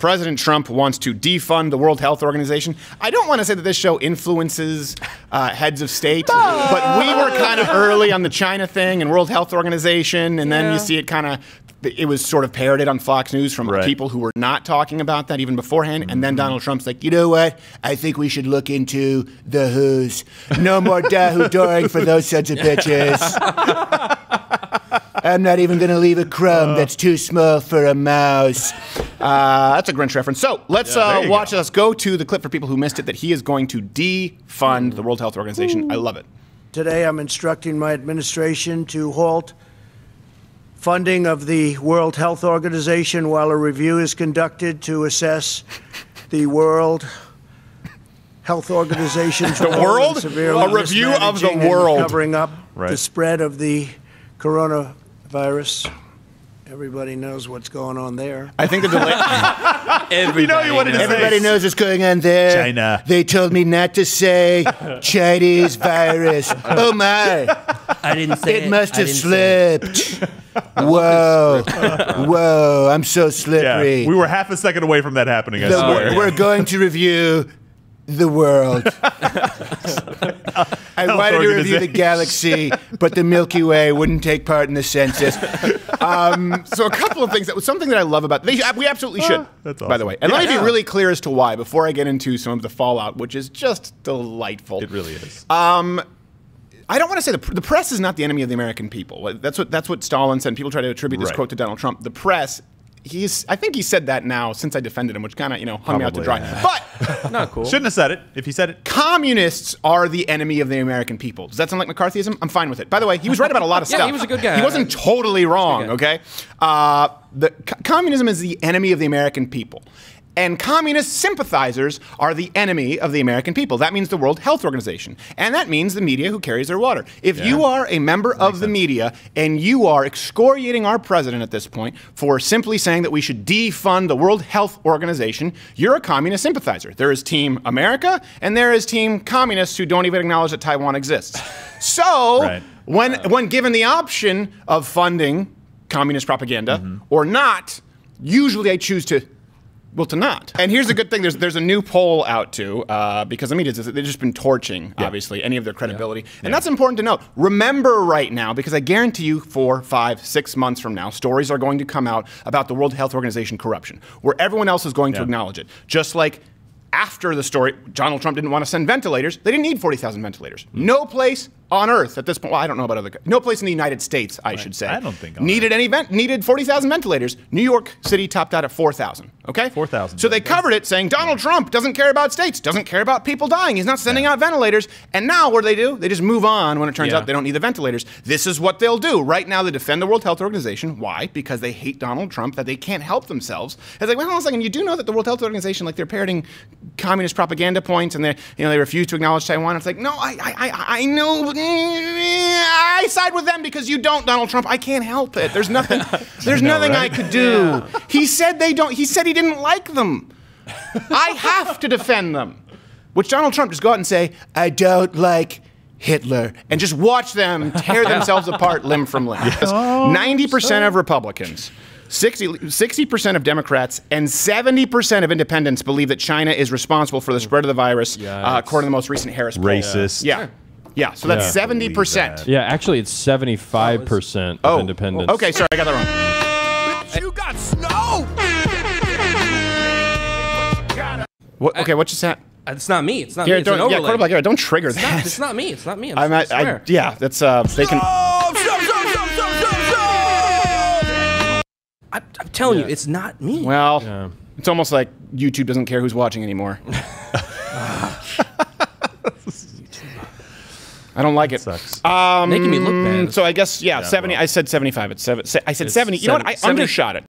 President Trump wants to defund the World Health Organization. I don't want to say that this show influences uh, heads of state, but we were kind of early on the China thing and World Health Organization, and then Yeah. you see it kind of. It was sort of parroted on Fox News from Right. people who were not talking about that even beforehand. And then Donald Trump's like, you know what? I think we should look into the Who's. No more Dahoo doing for those sons of bitches. I'm not even going to leave a crumb that's too small for a mouse. Uh, that's a Grinch reference. So let's there uh, watch go. us go to the clip for people who missed it that he is going to defund the World Health Organization. I love it. Today, I'm instructing my administration to halt funding of the World Health Organization while a review is conducted to assess the World Health Organization's the world? severely A review of the world. covering up Right. the spread of the coronavirus. Everybody knows what's going on there. I think the delay. Everybody You know you wanted to say- Everybody knows what's going on there. China. They told me not to say Chinese virus. Oh my. I didn't say It it. must have didn't say it. slipped. Whoa. Whoa. I'm so slippery. Yeah, slippery. we were half a second away from that happening. I The- swear. We're going to review the world. I wanted to review the galaxy, but the Milky Way wouldn't take part in the census. Um, so a couple of things that was something that I love about they, we absolutely should. That's By the way, and let me Yeah. be really clear as to why before I get into some of the fallout, which is just delightful. It really is. Uh, I don't want to say the, the press is not the enemy of the American people. That's what that's what Stalin said. People try to attribute this Right. quote to Donald Trump. The press. He's. I think he said that now since I defended him, which kind of you know hung me out to dry. yeah. But Not cool. Shouldn't have said it if he said it. communists are the enemy of the American people. Does that sound like McCarthyism? I'm fine with it. By the way, he was right about a lot of Yeah, stuff. he was a good guy. He wasn't totally wrong. Okay. Uh, the co- communism is the enemy of the American people. And communist sympathizers are the enemy of the American people. That means the World Health Organization. And that means the media who carries their water. If you are a member of the media and you are excoriating our president at this point for simply saying that we should defund the World Health Organization, you're a communist sympathizer. There is Team America and there is Team Communists who don't even acknowledge that Taiwan exists. So, Right. when, when given the option of funding communist propaganda Mm-hmm. or not, usually I choose to well, to not. And here's a good thing: there's there's a new poll out too, uh, because the media they've just been torching obviously any of their credibility, and that's important to note. Remember right now, because I guarantee you, four, five, six months from now, stories are going to come out about the World Health Organization corruption, where everyone else is going to acknowledge it, just like. After the story, Donald Trump didn't want to send ventilators. They didn't need 40,000 ventilators. No place on earth at this point. Well, I don't know about other. No place in the United States, I should say. I don't think needed any vent needed 40,000 ventilators. New York City topped out at 4,000. Okay, 4,000. So they covered it, saying Donald Trump doesn't care about states, doesn't care about people dying. He's not sending out ventilators. And now what do they do? They just move on when it turns Yeah. out they don't need the ventilators. This is what they'll do. Right now, they defend the World Health Organization. Why? Because they hate Donald Trump. That they can't help themselves. It's like, wait hold on a second. You do know that the World Health Organization, like they're parroting communist propaganda points, and they, you know, they refuse to acknowledge Taiwan. It's like, no, I, I, I, I know. I side with them because you don't, Donald Trump. I can't help it. There's nothing. There's nothing right? I could do. He said they don't. He said he didn't like them. I have to defend them. Which Donald Trump just go out and say, I don't like Hitler, and just watch them tear themselves apart limb from limb. Ninety percent of Republicans. 60 percent of Democrats and 70% of independents believe that China is responsible for the spread of the virus, uh, according to the most recent Harris poll. Racist. Yeah. Yeah, so that's Yeah. 70%. Yeah, actually, it's 75% of Oh, independents. okay, sorry, I got that wrong. You got snow! What, okay, what just happened? It's not me. It's not Garrett, me. It's don't, yeah, quarterback, Garrett, don't trigger It's that. not, it's not me. It's not me. I'm, I'm I not, I, swear. yeah, that's, uh, they can. Stop, stop, stop, stop, stop, stop! I, I'm telling you, it's not me. Well, Yeah. it's almost like YouTube doesn't care who's watching anymore. I don't like it. Sucks. Um, Making me look bad. So I guess yeah, seventy. well. I said seventy-five. It's seven. I said seventy. You know what? I 70 undershot it.